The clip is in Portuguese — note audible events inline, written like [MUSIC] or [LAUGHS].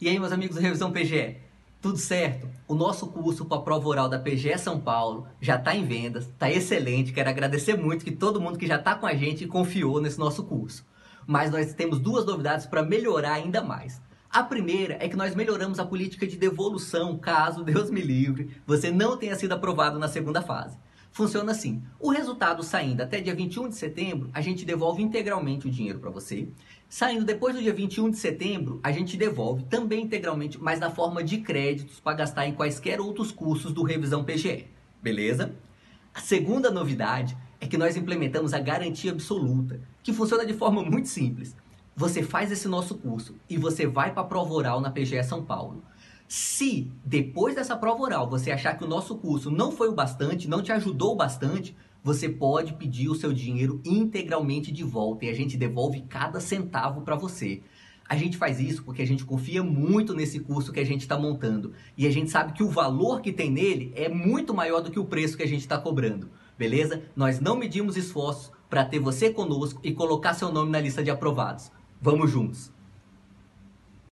E aí, meus amigos do Revisão PGE, tudo certo? O nosso curso para a prova oral da PGE São Paulo já está em vendas, está excelente. Quero agradecer muito que todo mundo que já está com a gente confiou nesse nosso curso. Mas nós temos duas novidades para melhorar ainda mais. A primeira é que nós melhoramos a política de devolução caso, [LAUGHS] Deus me livre, você não tenha sido aprovado na segunda fase. Funciona assim: o resultado saindo até dia 21 de setembro, a gente devolve integralmente o dinheiro para você. Saindo depois do dia 21 de setembro, a gente devolve também integralmente, mas na forma de créditos para gastar em quaisquer outros cursos do Revisão PGE. Beleza? A segunda novidade é que nós implementamos a garantia absoluta, que funciona de forma muito simples. Você faz esse nosso curso e você vai para a prova oral na PGE São Paulo. Se depois dessa prova oral você achar que o nosso curso não foi o bastante, não te ajudou o bastante, você pode pedir o seu dinheiro integralmente de volta e a gente devolve cada centavo para você. A gente faz isso porque a gente confia muito nesse curso que a gente está montando e a gente sabe que o valor que tem nele é muito maior do que o preço que a gente está cobrando, beleza? Nós não medimos esforços para ter você conosco e colocar seu nome na lista de aprovados. Vamos juntos!